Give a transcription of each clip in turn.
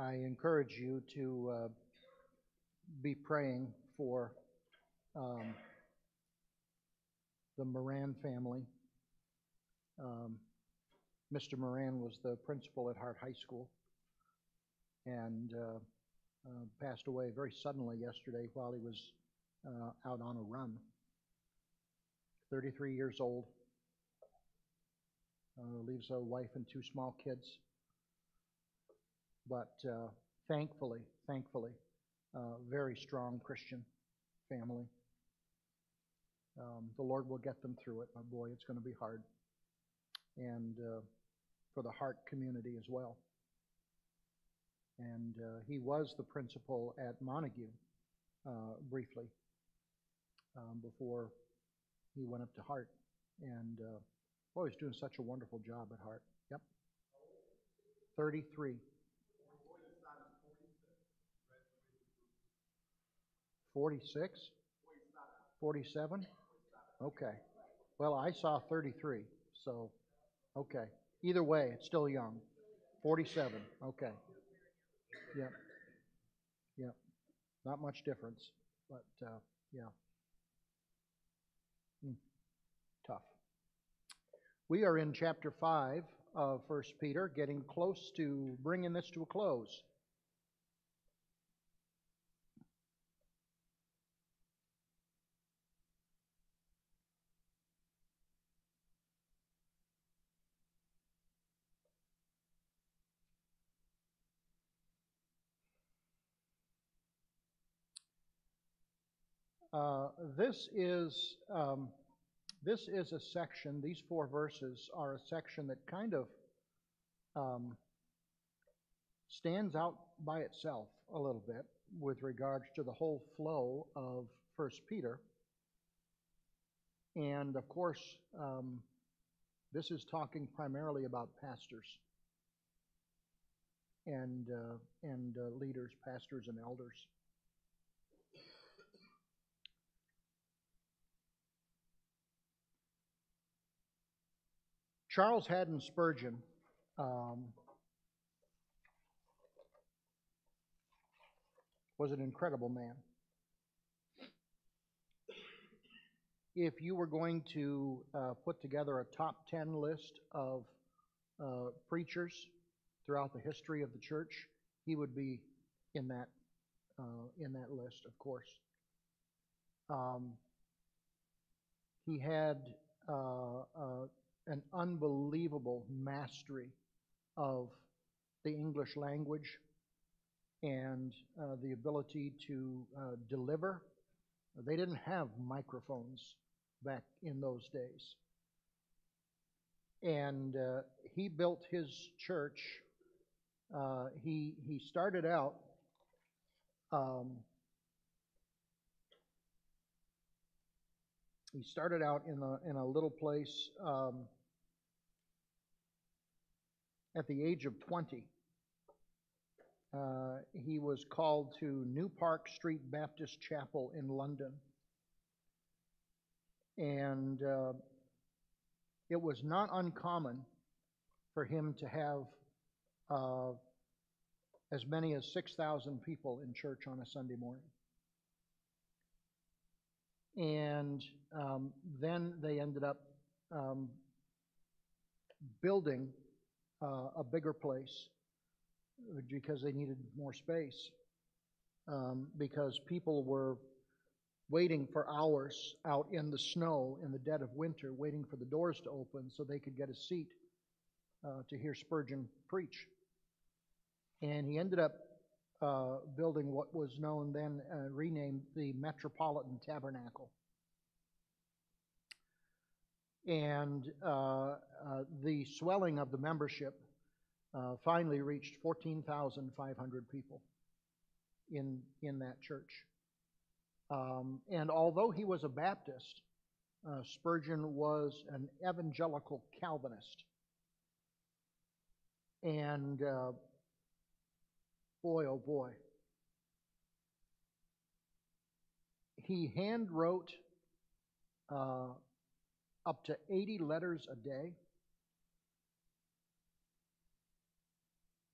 I encourage you to uh, be praying for um, the Moran family. Um, Mr. Moran was the principal at Hart High School and uh, uh, passed away very suddenly yesterday while he was uh, out on a run. 33 years old, uh, leaves a wife and two small kids. But uh, thankfully, thankfully, uh, very strong Christian family. Um, the Lord will get them through it. My boy, it's going to be hard. And uh, for the Hart community as well. And uh, he was the principal at Montague uh, briefly um, before he went up to Hart. And uh, boy, he's doing such a wonderful job at Hart. Yep. 33. 46? 47? Okay. Well, I saw 33, so, okay. Either way, it's still young. 47, okay. Yep. Yep. Not much difference, but, uh, yeah. Hmm. Tough. We are in chapter 5 of 1 Peter, getting close to bringing this to a close. Uh, this is um, this is a section. These four verses are a section that kind of um, stands out by itself a little bit with regards to the whole flow of First Peter. And of course, um, this is talking primarily about pastors and uh, and uh, leaders, pastors and elders. Charles Haddon Spurgeon um, was an incredible man. If you were going to uh, put together a top 10 list of uh, preachers throughout the history of the church, he would be in that uh, in that list, of course. Um, he had uh, an unbelievable mastery of the English language and uh, the ability to uh, deliver. They didn't have microphones back in those days. And uh, he built his church. Uh, he, he started out um, he started out in a, in a little place um, at the age of 20. Uh, he was called to New Park Street Baptist Chapel in London. And uh, it was not uncommon for him to have uh, as many as 6,000 people in church on a Sunday morning. And um, then they ended up um, building a bigger place because they needed more space. Um, because people were waiting for hours out in the snow in the dead of winter, waiting for the doors to open so they could get a seat uh, to hear Spurgeon preach. And he ended up uh, building what was known then, uh, renamed the Metropolitan Tabernacle. And uh, uh, the swelling of the membership uh, finally reached 14,500 people in, in that church. Um, and although he was a Baptist, uh, Spurgeon was an evangelical Calvinist. And uh, boy, oh boy, he handwrote uh, up to 80 letters a day.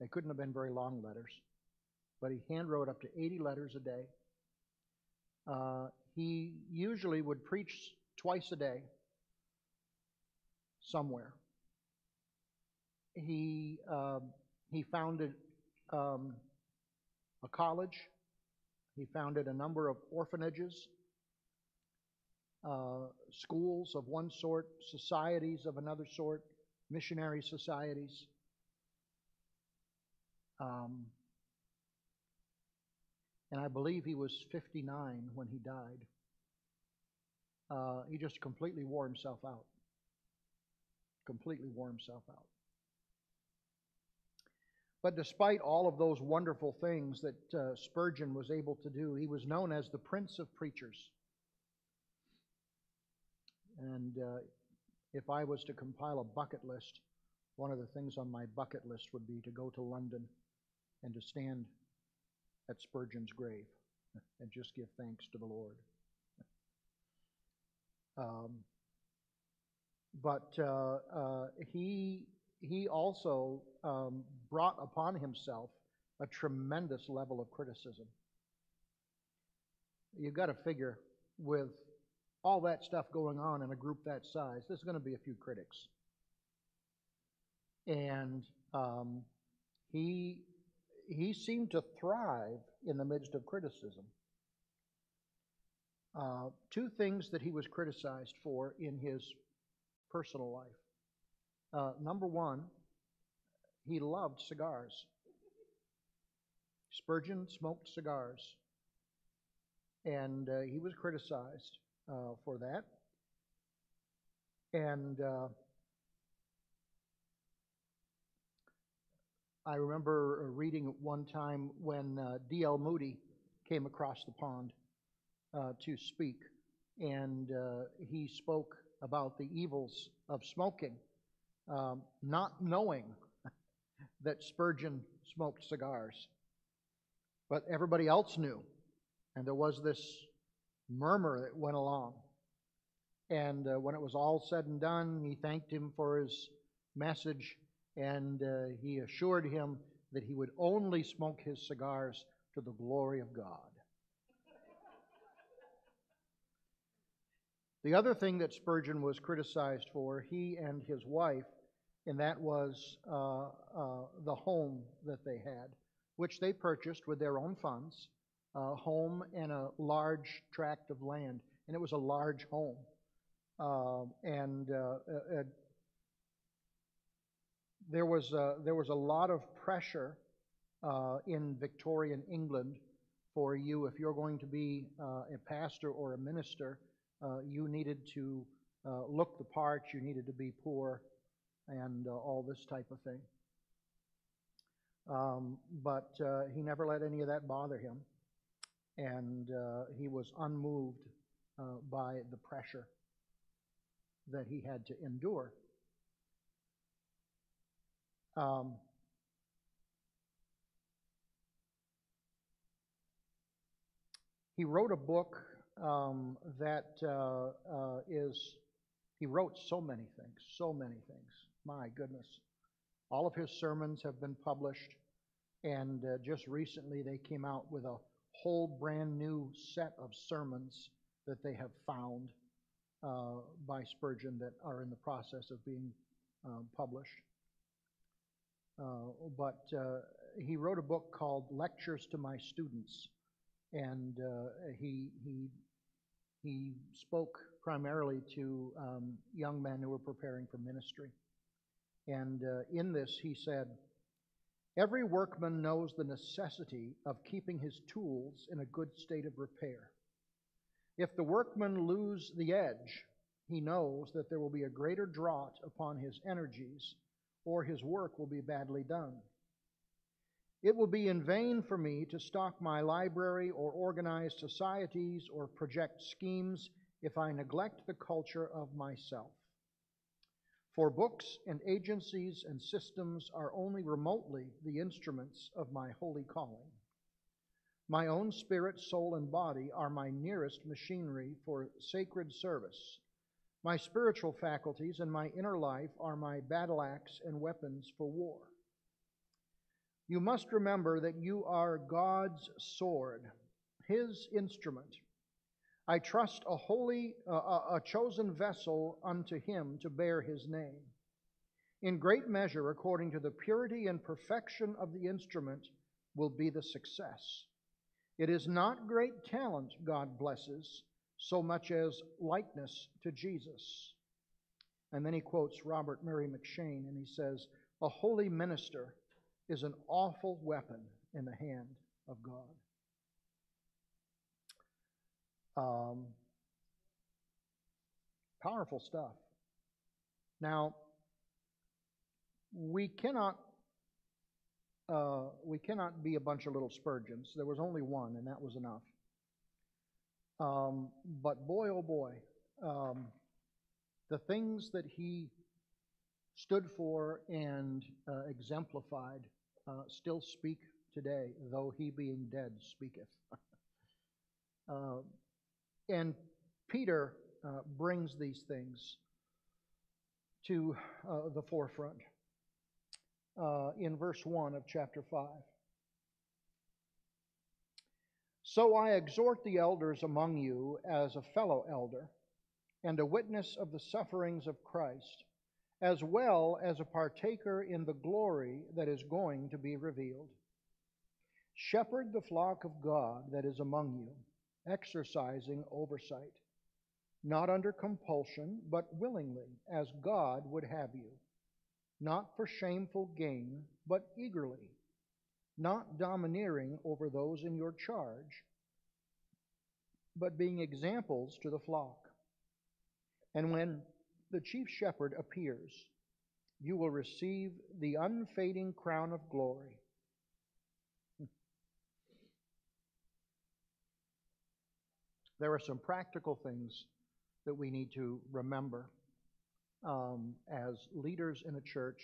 They couldn't have been very long letters, but he hand wrote up to 80 letters a day. Uh, he usually would preach twice a day somewhere. He, um, he founded um, a college, he founded a number of orphanages, uh, schools of one sort, societies of another sort, missionary societies. Um, and I believe he was 59 when he died. Uh, he just completely wore himself out. Completely wore himself out. But despite all of those wonderful things that uh, Spurgeon was able to do, he was known as the Prince of Preachers. And uh, if I was to compile a bucket list, one of the things on my bucket list would be to go to London and to stand at Spurgeon's grave and just give thanks to the Lord. Um, but uh, uh, he he also um, brought upon himself a tremendous level of criticism. You've got to figure with all that stuff going on in a group that size, there's going to be a few critics. And um, he he seemed to thrive in the midst of criticism. Uh, two things that he was criticized for in his personal life. Uh, number one, he loved cigars. Spurgeon smoked cigars, and uh, he was criticized for that. And uh, I remember reading one time when uh, D.L. Moody came across the pond uh, to speak, and uh, he spoke about the evils of smoking, um, not knowing that Spurgeon smoked cigars. But everybody else knew, and there was this murmur that went along. And uh, when it was all said and done, he thanked him for his message and uh, he assured him that he would only smoke his cigars to the glory of God. The other thing that Spurgeon was criticized for, he and his wife, and that was uh, uh, the home that they had, which they purchased with their own funds, home and a large tract of land. And it was a large home. Uh, and uh, uh, there was a, there was a lot of pressure uh, in Victorian England for you if you're going to be uh, a pastor or a minister. Uh, you needed to uh, look the part. You needed to be poor, and uh, all this type of thing. Um, but uh, he never let any of that bother him, and he was unmoved by the pressure that he had to endure. Um, he wrote a book um, that uh, uh, is, he wrote so many things, so many things. My goodness. All of his sermons have been published, and uh, just recently they came out with a whole brand new set of sermons that they have found uh, by Spurgeon that are in the process of being um, published. Uh, but uh, he wrote a book called Lectures to My Students, and uh, he he he spoke primarily to um, young men who were preparing for ministry. And uh, in this, he said, Every workman knows the necessity of keeping his tools in a good state of repair. If the workman lose the edge, he knows that there will be a greater draught upon his energies or his work will be badly done. It will be in vain for me to stock my library or organize societies or project schemes if I neglect the culture of myself. For books and agencies and systems are only remotely the instruments of my holy calling. My own spirit, soul, and body are my nearest machinery for sacred service. My spiritual faculties and my inner life are my battle axe and weapons for war. You must remember that you are God's sword, His instrument. I trust a holy, uh, a chosen vessel unto Him to bear His name. In great measure, according to the purity and perfection of the instrument, will be the success. It is not great talent God blesses, so much as likeness to Jesus. And then he quotes Robert Murray M'Cheyne and he says, A holy minister is an awful weapon in the hand of God. Um, powerful stuff. Now, we cannot uh, we cannot be a bunch of little Spurgeons. There was only one, and that was enough. Um, but boy, oh boy, um, the things that he stood for and uh, exemplified uh, still speak today, though he being dead speaketh. and Peter uh, brings these things to uh, the forefront uh, in verse 1 of chapter 5. So I exhort the elders among you as a fellow elder and a witness of the sufferings of Christ, as well as a partaker in the glory that is going to be revealed. Shepherd the flock of God that is among you, exercising oversight, not under compulsion, but willingly, as God would have you not for shameful gain, but eagerly, not domineering over those in your charge, but being examples to the flock. And when the chief shepherd appears, you will receive the unfading crown of glory. There are some practical things that we need to remember um, as leaders in a church,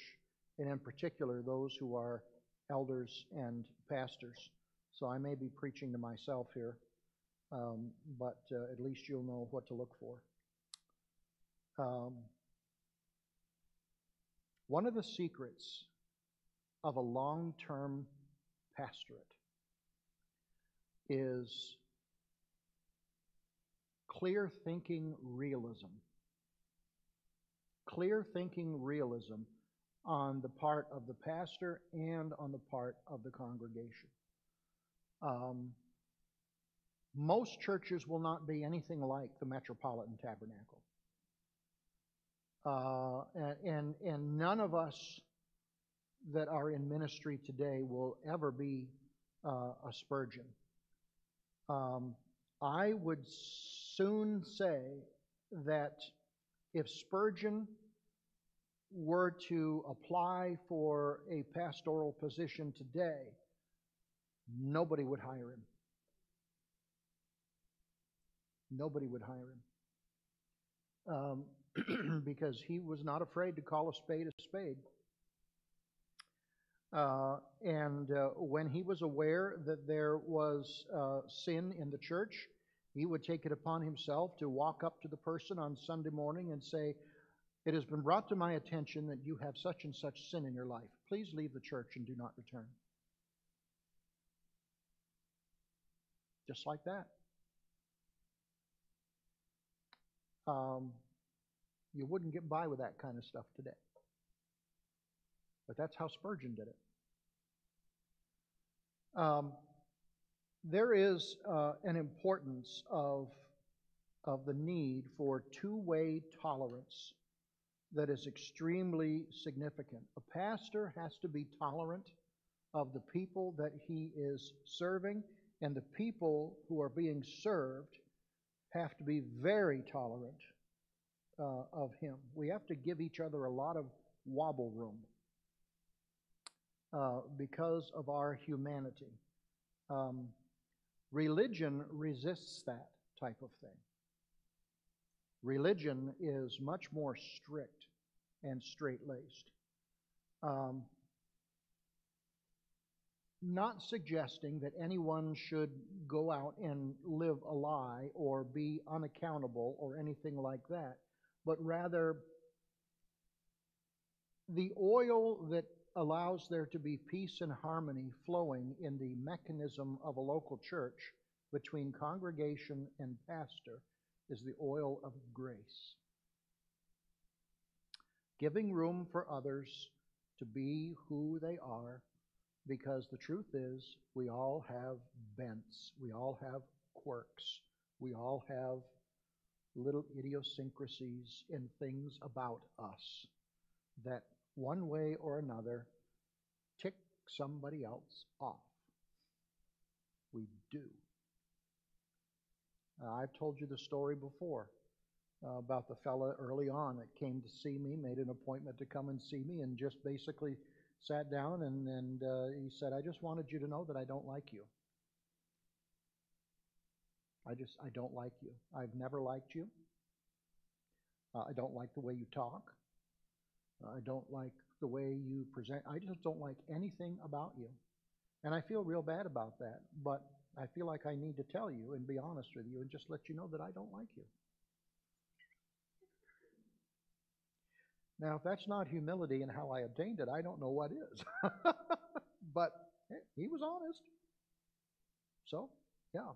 and in particular those who are elders and pastors. So I may be preaching to myself here, um, but uh, at least you'll know what to look for. Um, one of the secrets of a long term pastorate is clear thinking realism clear thinking realism on the part of the pastor and on the part of the congregation. Um, most churches will not be anything like the Metropolitan Tabernacle. Uh, and, and, and none of us that are in ministry today will ever be uh, a Spurgeon. Um, I would soon say that if Spurgeon were to apply for a pastoral position today, nobody would hire him. Nobody would hire him. Um, because he was not afraid to call a spade a spade. Uh, and uh, when he was aware that there was uh, sin in the church, he would take it upon himself to walk up to the person on Sunday morning and say, It has been brought to my attention that you have such and such sin in your life. Please leave the church and do not return. Just like that. Um, you wouldn't get by with that kind of stuff today. But that's how Spurgeon did it. Um, there is uh, an importance of, of the need for two way tolerance that is extremely significant. A pastor has to be tolerant of the people that he is serving, and the people who are being served have to be very tolerant uh, of him. We have to give each other a lot of wobble room uh, because of our humanity. Um, Religion resists that type of thing. Religion is much more strict and straight laced. Um, not suggesting that anyone should go out and live a lie or be unaccountable or anything like that, but rather the oil that allows there to be peace and harmony flowing in the mechanism of a local church between congregation and pastor is the oil of grace. Giving room for others to be who they are because the truth is, we all have bents, we all have quirks, we all have little idiosyncrasies in things about us that one way or another tick somebody else off. We do. Uh, I've told you the story before uh, about the fella early on that came to see me, made an appointment to come and see me, and just basically sat down and, and uh, he said, I just wanted you to know that I don't like you. I just, I don't like you. I've never liked you. Uh, I don't like the way you talk. I don't like the way you present. I just don't like anything about you. And I feel real bad about that. But I feel like I need to tell you and be honest with you and just let you know that I don't like you. Now, if that's not humility and how I obtained it, I don't know what is. but he was honest. So, yeah.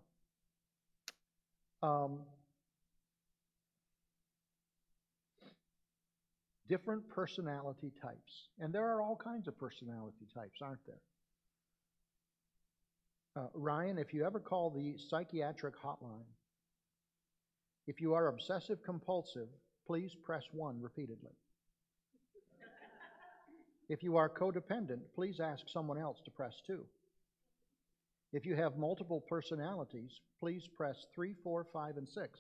Um, different personality types. And there are all kinds of personality types, aren't there? Uh, Ryan, if you ever call the psychiatric hotline, if you are obsessive compulsive, please press 1 repeatedly. If you are codependent, please ask someone else to press 2. If you have multiple personalities, please press 3, 4, 5, and 6.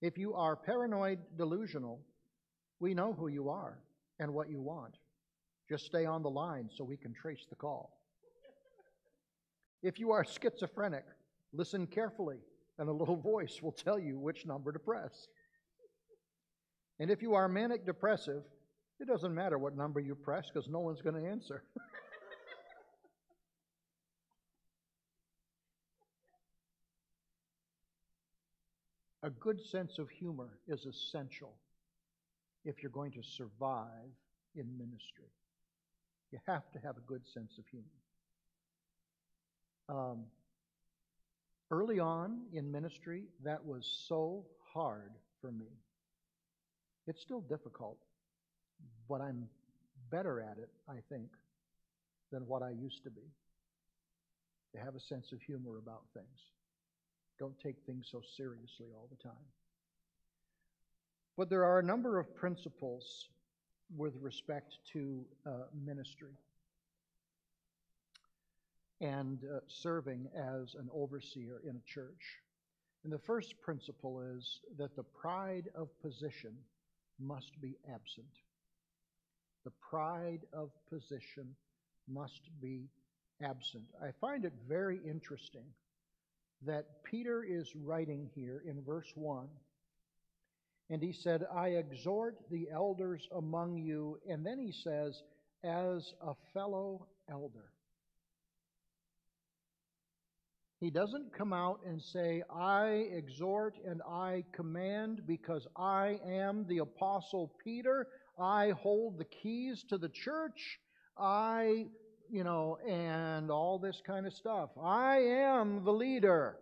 If you are paranoid delusional, we know who you are and what you want. Just stay on the line so we can trace the call. If you are schizophrenic, listen carefully, and a little voice will tell you which number to press. And if you are manic depressive, it doesn't matter what number you press because no one's going to answer. a good sense of humor is essential if you're going to survive in ministry. You have to have a good sense of humor. Um, early on in ministry, that was so hard for me. It's still difficult but I'm better at it, I think, than what I used to be. To have a sense of humor about things. Don't take things so seriously all the time. But there are a number of principles with respect to uh, ministry and uh, serving as an overseer in a church. And the first principle is that the pride of position must be absent. The pride of position must be absent. I find it very interesting that Peter is writing here in verse 1. And he said, I exhort the elders among you. And then he says, as a fellow elder. He doesn't come out and say, I exhort and I command because I am the Apostle Peter. I hold the keys to the church. I, you know, and all this kind of stuff. I am the leader.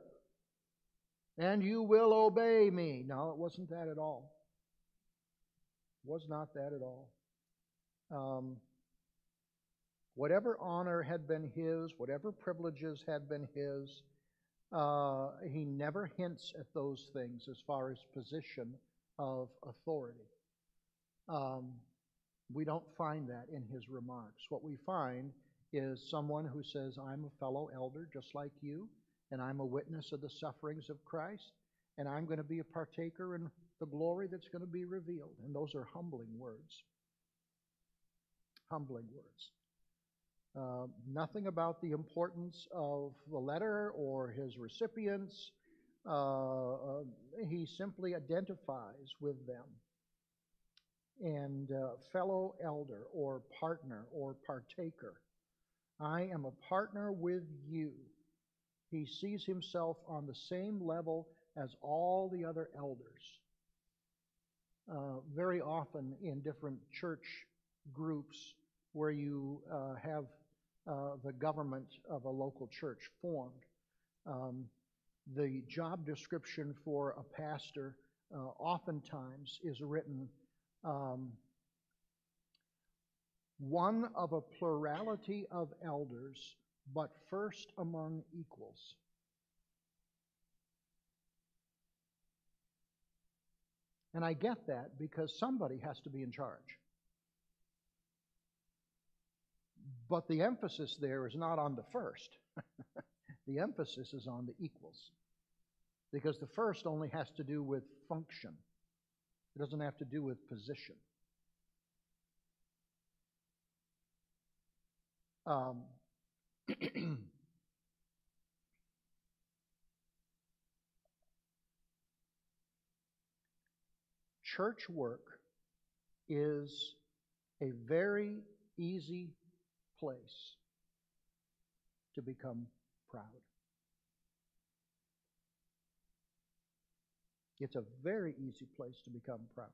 And you will obey me. No, it wasn't that at all. It was not that at all. Um, whatever honor had been his, whatever privileges had been his, uh, he never hints at those things as far as position of authority. Um, we don't find that in his remarks. What we find is someone who says, I'm a fellow elder just like you, and I'm a witness of the sufferings of Christ, and I'm going to be a partaker in the glory that's going to be revealed. And those are humbling words. Humbling words. Uh, nothing about the importance of the letter or his recipients uh, uh, he simply identifies with them. And uh, fellow elder or partner or partaker, I am a partner with you. He sees himself on the same level as all the other elders. Uh, very often in different church groups where you uh, have uh, the government of a local church formed. Um, the job description for a pastor uh, oftentimes is written um, one of a plurality of elders, but first among equals. And I get that because somebody has to be in charge. But the emphasis there is not on the first. the emphasis is on the equals. Because the first only has to do with function, it doesn't have to do with position. Um, church work is a very easy place to become proud. It's a very easy place to become proud.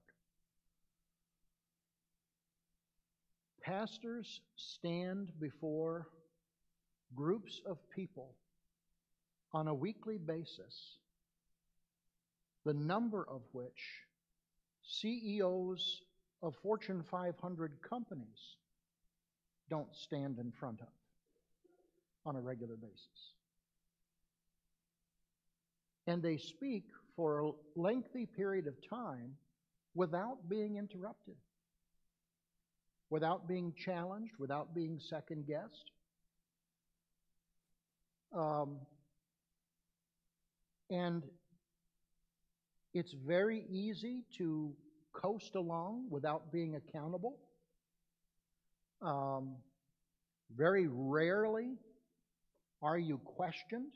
Pastors stand before groups of people on a weekly basis, the number of which CEOs of Fortune 500 companies don't stand in front of on a regular basis. And they speak for a lengthy period of time without being interrupted, without being challenged, without being second guessed. Um, and it's very easy to coast along without being accountable. Um, very rarely are you questioned.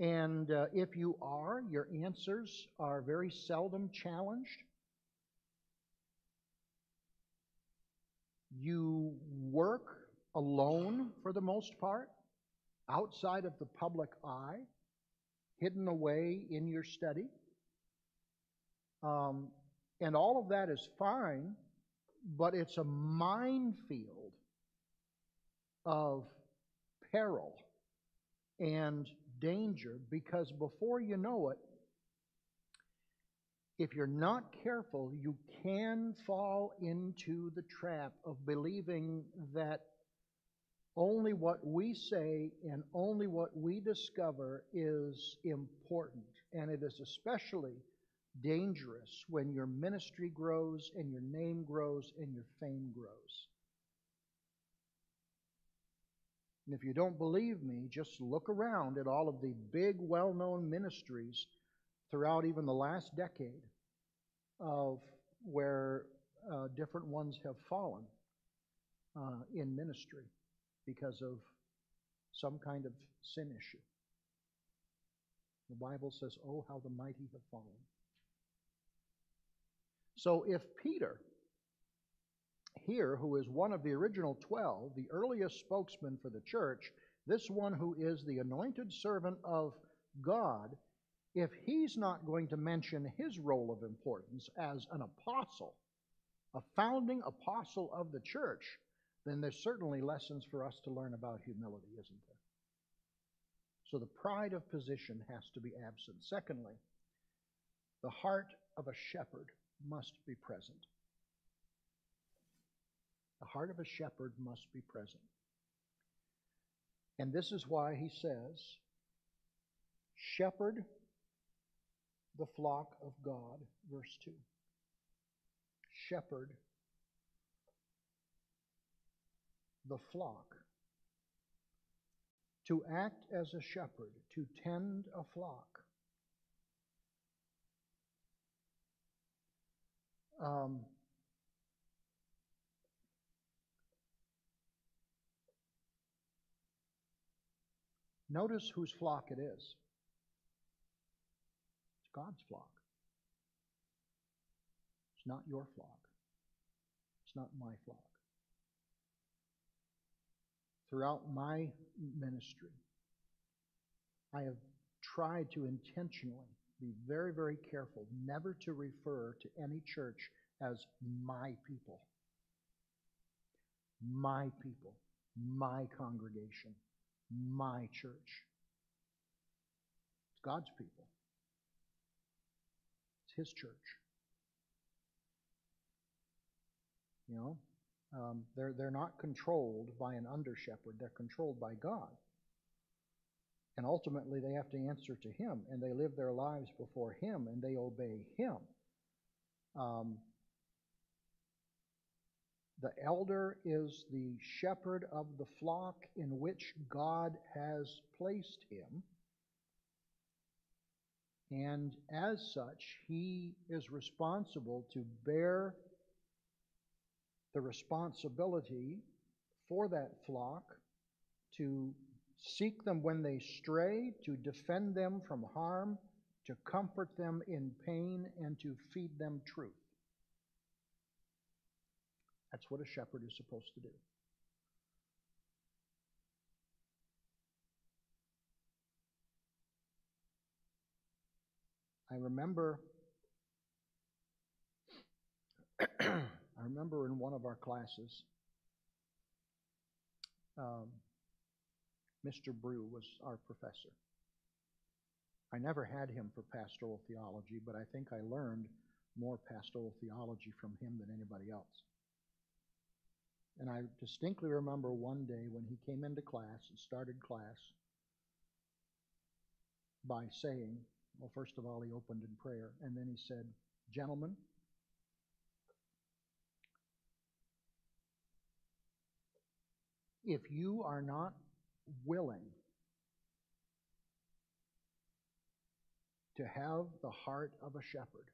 And uh, if you are, your answers are very seldom challenged. You work alone for the most part, outside of the public eye, hidden away in your study. Um, and all of that is fine, but it's a minefield of peril and danger because before you know it, if you're not careful, you can fall into the trap of believing that only what we say and only what we discover is important. And it is especially dangerous when your ministry grows and your name grows and your fame grows. And if you don't believe me, just look around at all of the big, well known ministries throughout even the last decade of where uh, different ones have fallen uh, in ministry because of some kind of sin issue. The Bible says, Oh, how the mighty have fallen. So if Peter here, who is one of the original 12, the earliest spokesman for the church, this one who is the anointed servant of God, if he's not going to mention his role of importance as an apostle, a founding apostle of the church, then there's certainly lessons for us to learn about humility, isn't there? So the pride of position has to be absent. Secondly, the heart of a shepherd must be present. The heart of a shepherd must be present. And this is why he says, Shepherd the flock of God, verse 2. Shepherd the flock. To act as a shepherd, to tend a flock. Um, Notice whose flock it is. It's God's flock. It's not your flock. It's not my flock. Throughout my ministry, I have tried to intentionally be very, very careful never to refer to any church as my people. My people, my congregation, my church. It's God's people. It's His church. You know, um, they're they're not controlled by an under shepherd. They're controlled by God. And ultimately, they have to answer to Him, and they live their lives before Him, and they obey Him. Um, the elder is the shepherd of the flock in which God has placed him. And as such, he is responsible to bear the responsibility for that flock, to seek them when they stray, to defend them from harm, to comfort them in pain, and to feed them truth. That's what a shepherd is supposed to do. I remember I remember in one of our classes, um, Mr. Brew was our professor. I never had him for pastoral theology, but I think I learned more pastoral theology from him than anybody else. And I distinctly remember one day when he came into class and started class by saying, well, first of all, he opened in prayer, and then he said, Gentlemen, if you are not willing to have the heart of a shepherd,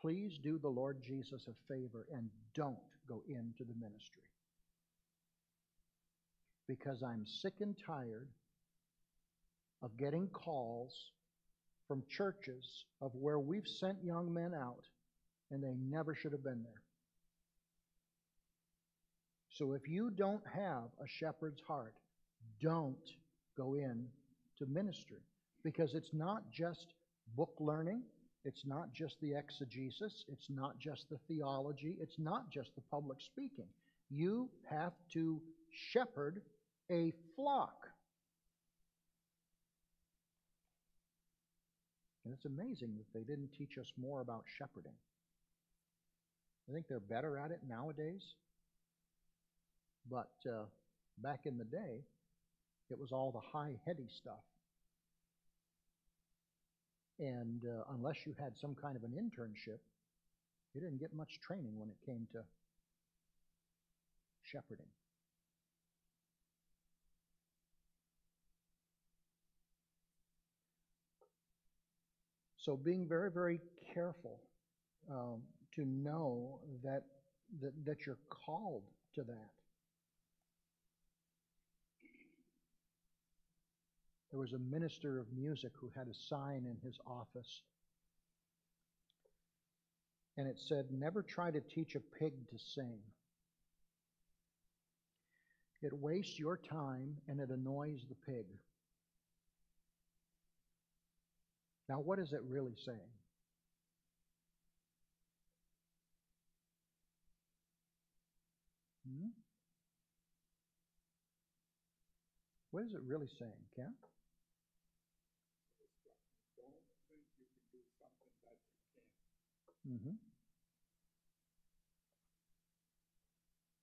please do the Lord Jesus a favor and don't go into the ministry. Because I'm sick and tired of getting calls from churches of where we've sent young men out and they never should have been there. So if you don't have a shepherd's heart, don't go in to ministry because it's not just book learning, it's not just the exegesis, it's not just the theology, it's not just the public speaking. You have to shepherd a flock. And it's amazing that they didn't teach us more about shepherding. I think they're better at it nowadays. But uh, back in the day, it was all the high, heady stuff. And uh, unless you had some kind of an internship, you didn't get much training when it came to shepherding. So being very, very careful um, to know that, that that you're called to that. There was a minister of music who had a sign in his office. And it said, Never try to teach a pig to sing. It wastes your time and it annoys the pig. Now, what is it really saying? Hmm? What is it really saying, Ken? Mm-hmm.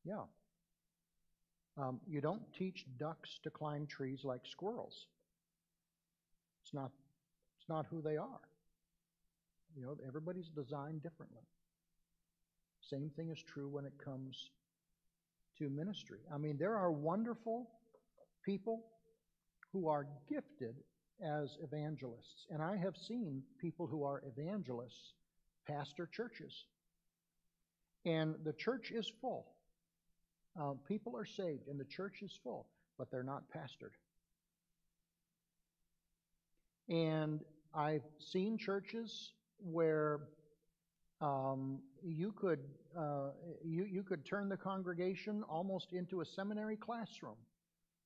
Yeah. Um, you don't teach ducks to climb trees like squirrels. It's not. It's not who they are. You know, everybody's designed differently. Same thing is true when it comes to ministry. I mean, there are wonderful people who are gifted as evangelists, and I have seen people who are evangelists pastor churches. And the church is full. Uh, people are saved, and the church is full, but they're not pastored. And I've seen churches where um, you could uh, you you could turn the congregation almost into a seminary classroom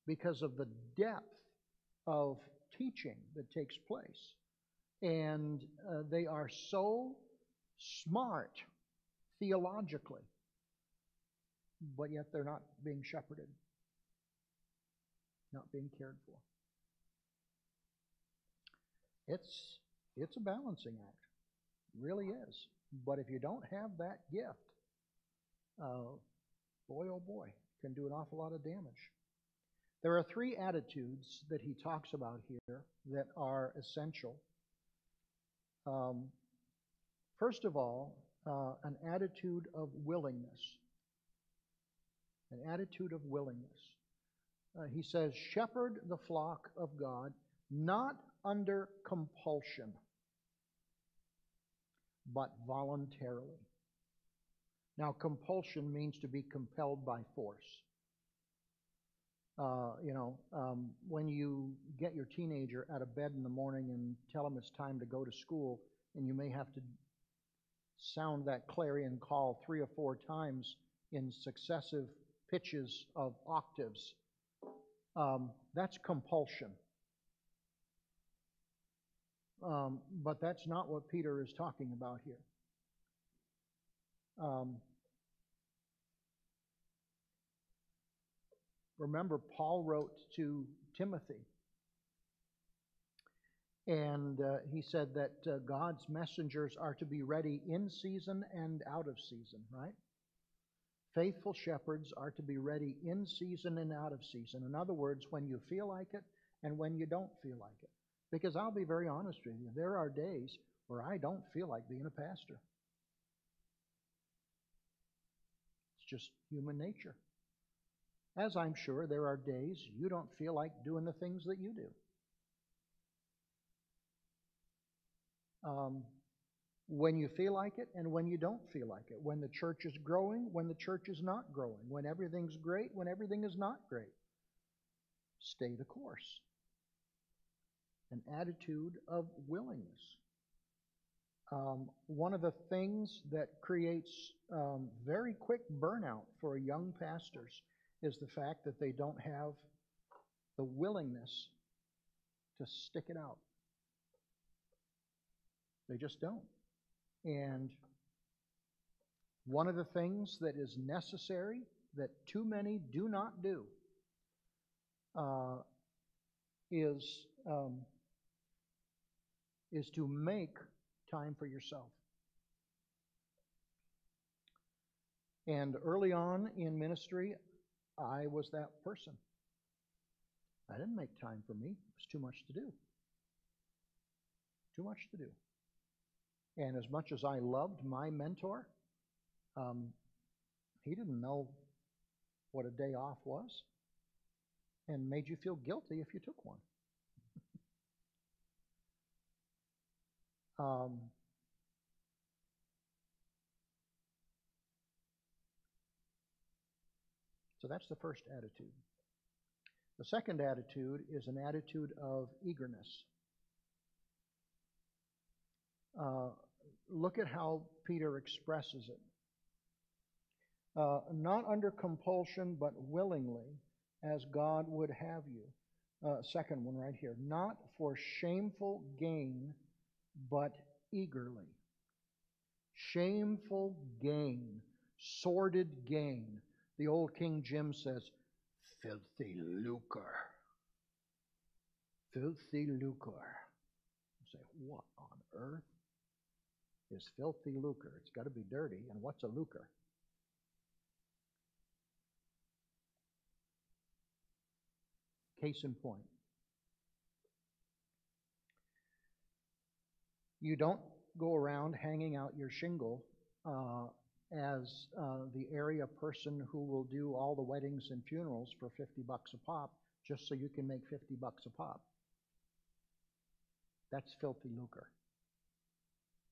because of the depth of teaching that takes place, and uh, they are so smart theologically, but yet they're not being shepherded, not being cared for. It's it's a balancing act, really is. But if you don't have that gift, uh, boy oh boy, can do an awful lot of damage. There are three attitudes that he talks about here that are essential. Um, first of all, uh, an attitude of willingness. An attitude of willingness. Uh, he says, Shepherd the flock of God, not under compulsion, but voluntarily. Now, compulsion means to be compelled by force. Uh, you know, um, when you get your teenager out of bed in the morning and tell him it's time to go to school, and you may have to sound that clarion call three or four times in successive pitches of octaves, um, that's compulsion. Um, but that's not what Peter is talking about here. Um, remember, Paul wrote to Timothy, and uh, he said that uh, God's messengers are to be ready in season and out of season, right? Faithful shepherds are to be ready in season and out of season. In other words, when you feel like it and when you don't feel like it. Because I'll be very honest with you, there are days where I don't feel like being a pastor. It's just human nature. As I'm sure there are days you don't feel like doing the things that you do. Um, when you feel like it and when you don't feel like it. When the church is growing, when the church is not growing. When everything's great, when everything is not great. Stay the course an attitude of willingness. Um, one of the things that creates um, very quick burnout for young pastors is the fact that they don't have the willingness to stick it out. They just don't. And one of the things that is necessary that too many do not do uh, is um, is to make time for yourself. And early on in ministry, I was that person. I didn't make time for me. It was too much to do. Too much to do. And as much as I loved my mentor, um, he didn't know what a day off was and made you feel guilty if you took one. Um, so that's the first attitude. The second attitude is an attitude of eagerness. Uh, look at how Peter expresses it. Uh, not under compulsion, but willingly, as God would have you. Uh, second one right here. Not for shameful gain but eagerly. Shameful gain, sordid gain. The old King Jim says, filthy lucre. Filthy lucre. You say, what on earth is filthy lucre? It's got to be dirty. And what's a lucre? Case in point. You don't go around hanging out your shingle uh, as uh, the area person who will do all the weddings and funerals for 50 bucks a pop just so you can make 50 bucks a pop. That's filthy lucre.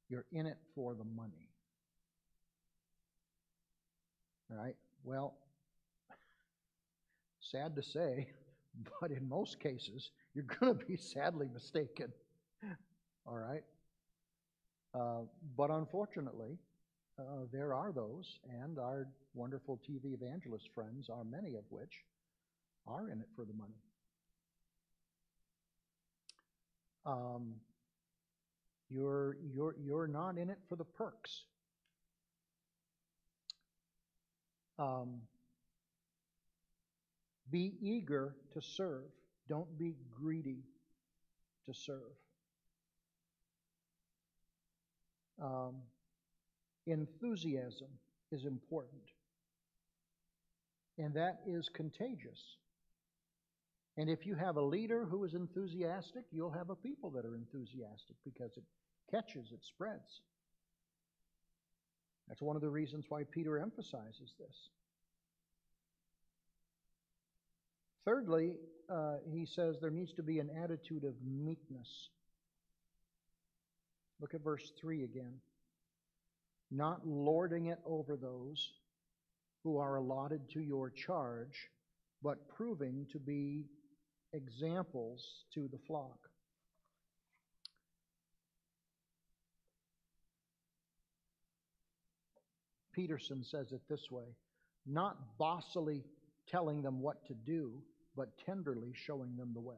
You're in it for the money. All right? Well, sad to say, but in most cases, you're going to be sadly mistaken. All right? Uh, but unfortunately, uh, there are those, and our wonderful TV evangelist friends are many of which are in it for the money. Um, you're, you're, you're not in it for the perks. Um, be eager to serve. Don't be greedy to serve. Um, enthusiasm is important, and that is contagious. And if you have a leader who is enthusiastic, you'll have a people that are enthusiastic because it catches, it spreads. That's one of the reasons why Peter emphasizes this. Thirdly, uh, he says there needs to be an attitude of meekness. Look at verse 3 again. Not lording it over those who are allotted to your charge, but proving to be examples to the flock. Peterson says it this way not bossily telling them what to do, but tenderly showing them the way.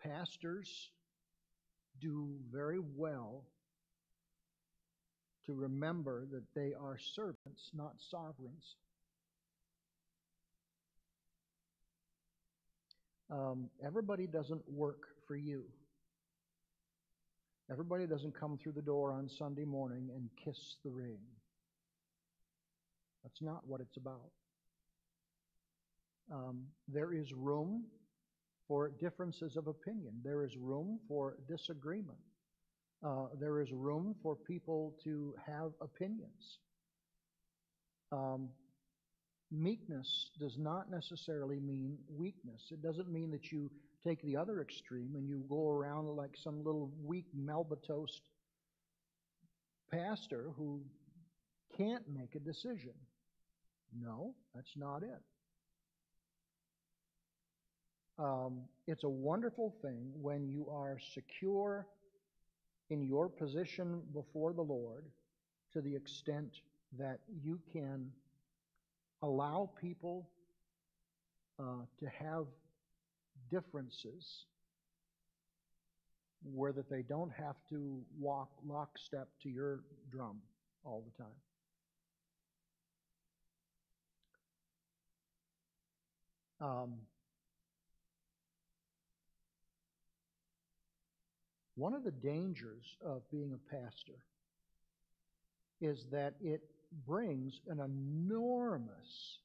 Pastors do very well to remember that they are servants, not sovereigns. Um, everybody doesn't work for you. Everybody doesn't come through the door on Sunday morning and kiss the ring. That's not what it's about. Um, there is room for differences of opinion. There is room for disagreement. Uh, there is room for people to have opinions. Um, meekness does not necessarily mean weakness. It doesn't mean that you take the other extreme and you go around like some little weak Melba-toast pastor who can't make a decision. No, that's not it. Um, it's a wonderful thing when you are secure in your position before the Lord to the extent that you can allow people uh, to have differences where that they don't have to walk lockstep to your drum all the time. Um, one of the dangers of being a pastor is that it brings an enormous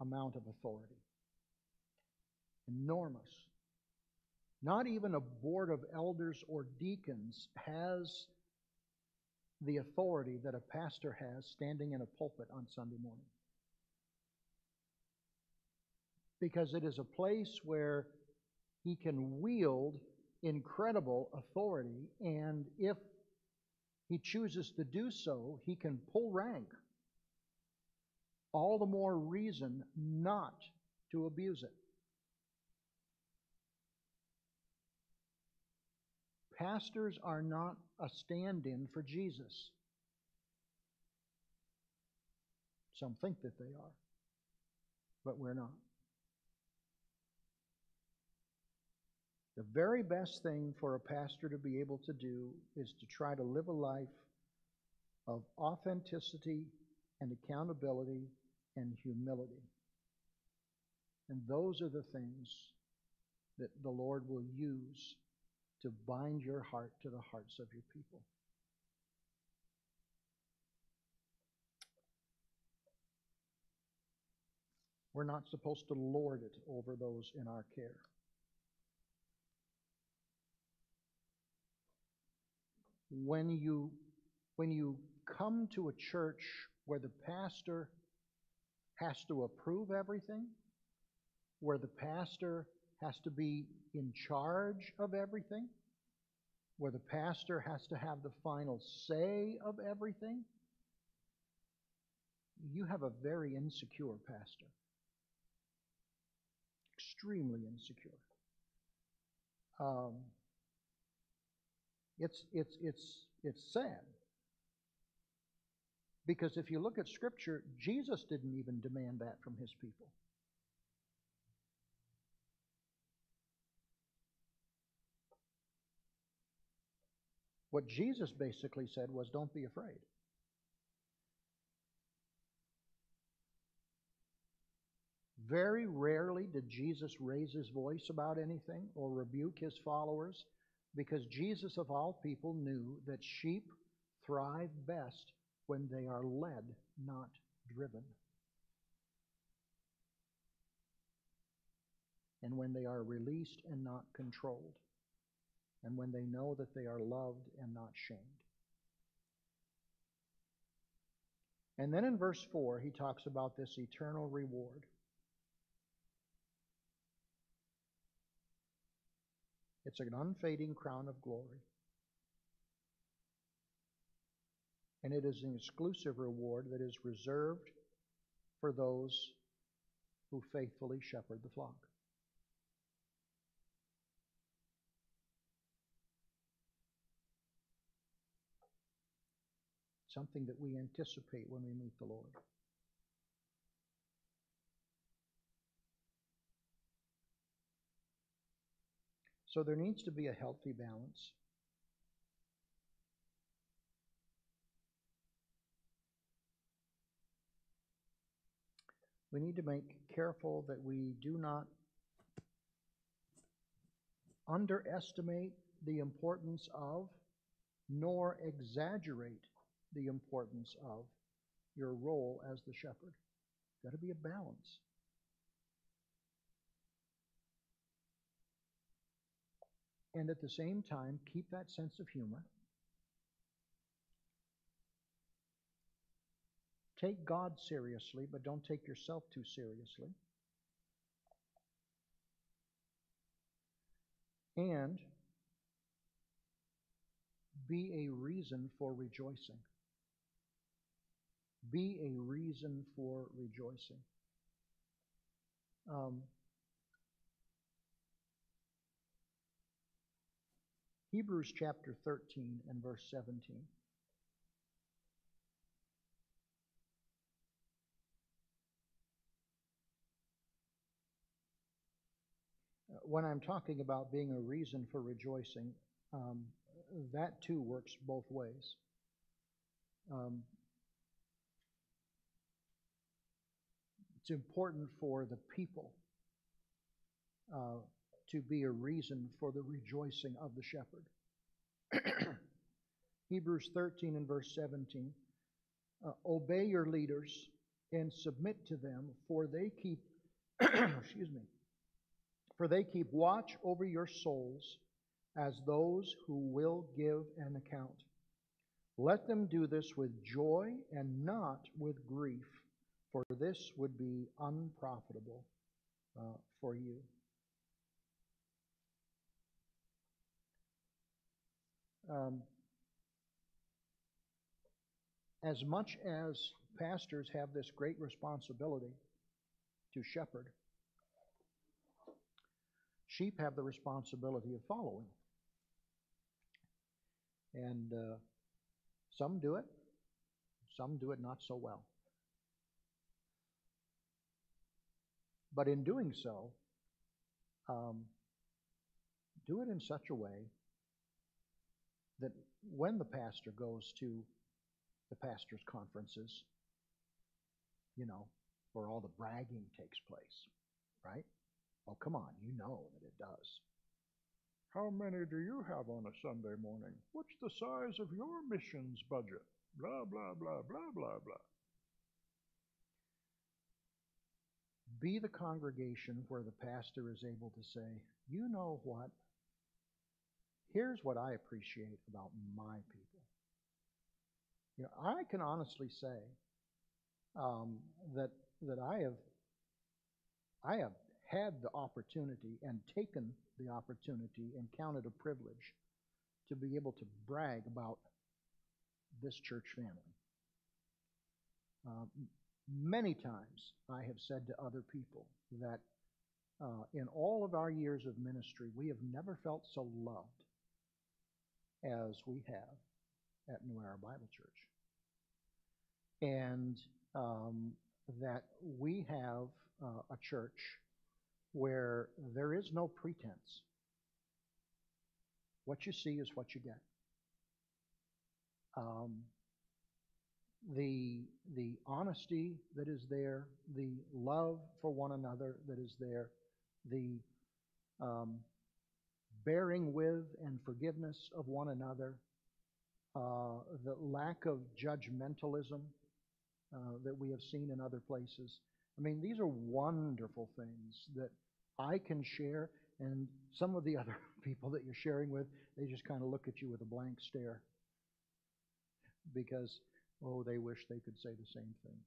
amount of authority. Enormous. Not even a board of elders or deacons has the authority that a pastor has standing in a pulpit on Sunday morning. Because it is a place where he can wield incredible authority, and if he chooses to do so, he can pull rank. All the more reason not to abuse it. Pastors are not a stand in for Jesus. Some think that they are, but we're not. The very best thing for a pastor to be able to do is to try to live a life of authenticity and accountability and humility. And those are the things that the Lord will use to bind your heart to the hearts of your people. We're not supposed to lord it over those in our care. when you when you come to a church where the pastor has to approve everything, where the pastor has to be in charge of everything, where the pastor has to have the final say of everything, you have a very insecure pastor. extremely insecure. Um, it's, it's, it's, it's sad. Because if you look at Scripture, Jesus didn't even demand that from his people. What Jesus basically said was, don't be afraid. Very rarely did Jesus raise his voice about anything or rebuke his followers because Jesus, of all people, knew that sheep thrive best when they are led, not driven. And when they are released and not controlled and when they know that they are loved and not shamed. And then in verse 4, he talks about this eternal reward. It's an unfading crown of glory. And it is an exclusive reward that is reserved for those who faithfully shepherd the flock. Something that we anticipate when we meet the Lord. So there needs to be a healthy balance. We need to make careful that we do not underestimate the importance of nor exaggerate the importance of your role as the shepherd. Got to be a balance. And at the same time, keep that sense of humor. Take God seriously, but don't take yourself too seriously. And be a reason for rejoicing. Be a reason for rejoicing. Um, Hebrews chapter 13 and verse 17. When I'm talking about being a reason for rejoicing, um, that too works both ways. Um, it's important for the people uh, to be a reason for the rejoicing of the shepherd. Hebrews 13 and verse 17 uh, Obey your leaders and submit to them, for they keep, excuse me, for they keep watch over your souls as those who will give an account. Let them do this with joy and not with grief, for this would be unprofitable uh, for you. Um, as much as pastors have this great responsibility to shepherd, sheep have the responsibility of following. And uh, some do it, some do it not so well. But in doing so, um, do it in such a way that when the pastor goes to the pastor's conferences, you know, where all the bragging takes place, right? Oh, come on, you know that it does. How many do you have on a Sunday morning? What's the size of your missions budget? Blah, blah, blah, blah, blah, blah. Be the congregation where the pastor is able to say, you know what? Here's what I appreciate about my people. You know, I can honestly say um, that that I have I have had the opportunity and taken the opportunity and counted a privilege to be able to brag about this church family. Uh, many times I have said to other people that uh, in all of our years of ministry, we have never felt so loved as we have at New Era Bible Church. And um, that we have uh, a church where there is no pretense. What you see is what you get. Um, the the honesty that is there, the love for one another that is there, the um, bearing with and forgiveness of one another, uh, the lack of judgmentalism uh, that we have seen in other places. I mean, these are wonderful things that I can share, and some of the other people that you're sharing with, they just kind of look at you with a blank stare because, oh, they wish they could say the same thing,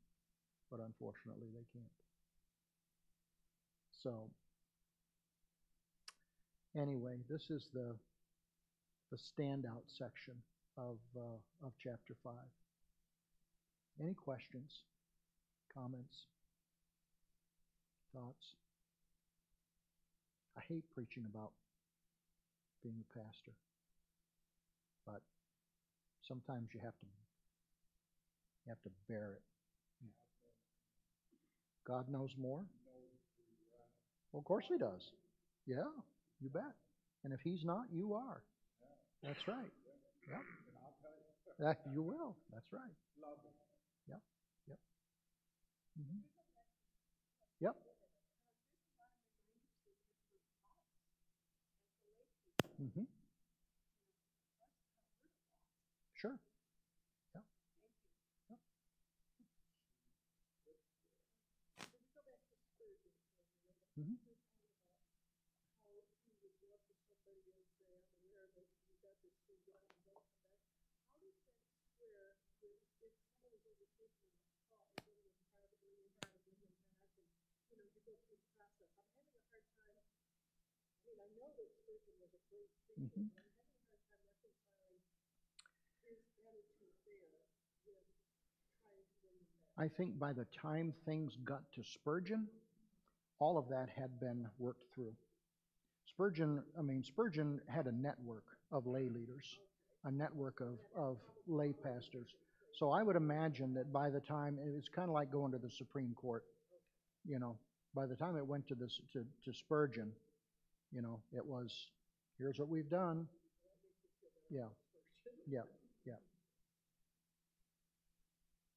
but unfortunately they can't. So, anyway, this is the the standout section of uh, of chapter five. Any questions, comments, thoughts? I hate preaching about being a pastor, but sometimes you have to you have to bear it. God knows more. Well, of course He does. Yeah, you bet. And if He's not, you are. That's right. Yep. That you will. That's right. Yep. Yep. hmm Yep. hmm Sure. Yep. Yep. hmm hmm I think by the time things got to Spurgeon, all of that had been worked through. Spurgeon, I mean, Spurgeon had a network of lay leaders, a network of, of lay pastors. So I would imagine that by the time, it's kind of like going to the Supreme Court, you know, by the time it went to this, to, to Spurgeon, you know, it was, here's what we've done. Yeah, yeah, yeah.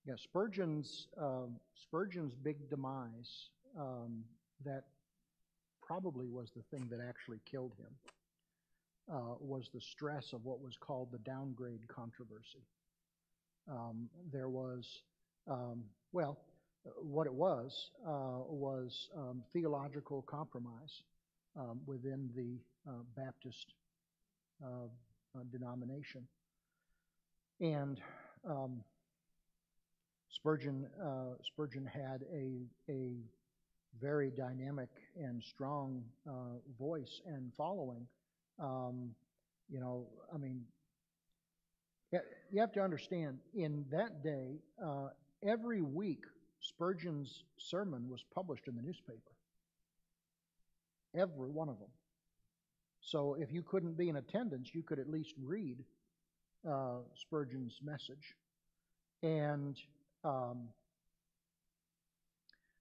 Yeah, Spurgeon's um, Spurgeon's big demise um, that probably was the thing that actually killed him uh, was the stress of what was called the downgrade controversy. Um, there was, um, well, what it was uh, was um, theological compromise um, within the uh, Baptist uh, denomination, and um, Spurgeon uh, Spurgeon had a a very dynamic and strong uh, voice and following. Um, you know, I mean, you have to understand in that day, uh, every week Spurgeon's sermon was published in the newspaper. Every one of them. So if you couldn't be in attendance, you could at least read uh, Spurgeon's message. And um,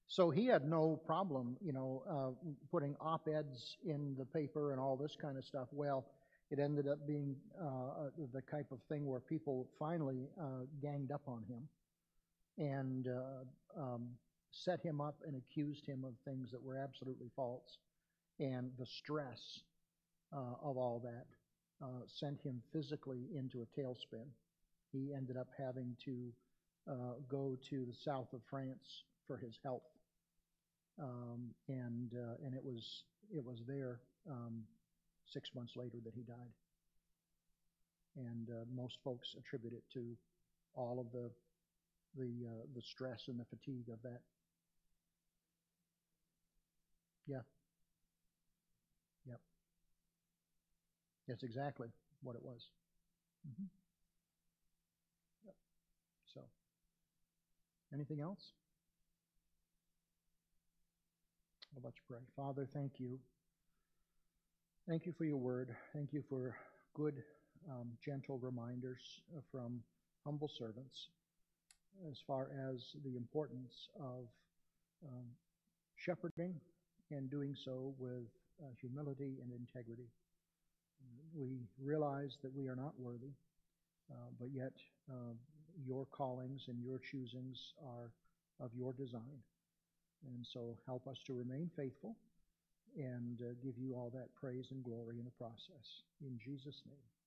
so he had no problem, you know, uh, putting op-eds in the paper and all this kind of stuff. Well, it ended up being uh, the type of thing where people finally uh, ganged up on him and uh, um, set him up and accused him of things that were absolutely false. And the stress uh, of all that uh, sent him physically into a tailspin. He ended up having to go to the south of France for his health, um, and uh, and it was it was there um, six months later that he died. And uh, most folks attribute it to all of the the uh, the stress and the fatigue of that. Yeah. Yep. That's exactly what it was. Mm-hmm. Yep. So. Anything else? Well, let's pray. Father, thank you. Thank you for your word. Thank you for good, um, gentle reminders uh, from humble servants as far as the importance of um, shepherding and doing so with uh, humility and integrity. We realize that we are not worthy, uh, but yet uh, your callings and your choosings are of your design. And so help us to remain faithful and uh, give you all that praise and glory in the process. In Jesus' name.